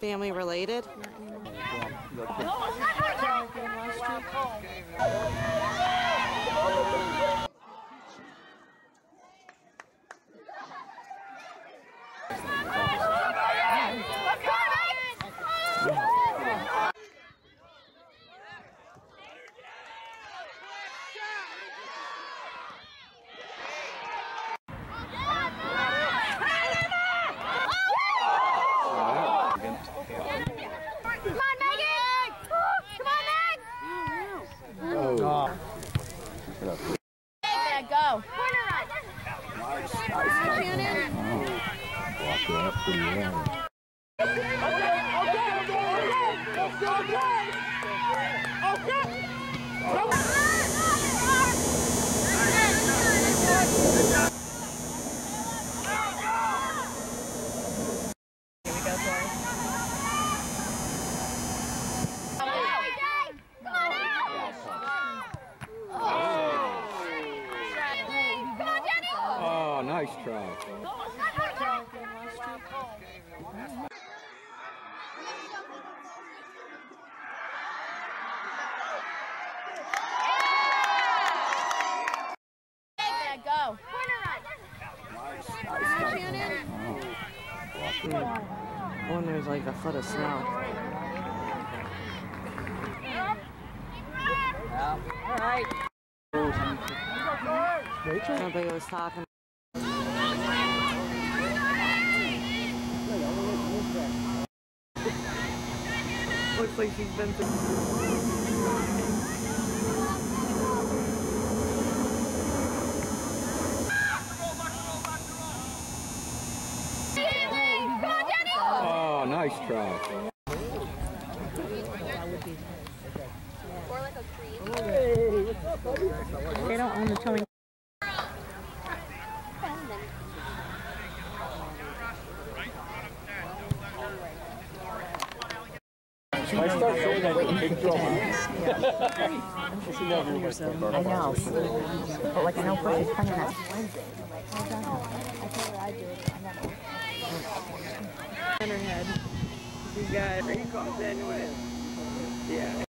Family related? Megan, go. Corner run. Come nice try. Megan, go. Corner run. Oh, and there's like a foot of snow. Nobody was talking. Looks like she's been to. Come on, Jenny! Oh, nice try. Or like a cream. They don't own the towing. I start saying that in big trouble. I know. But like I know for she's coming next Wednesday. in her head. You got. Are you with it? Yeah.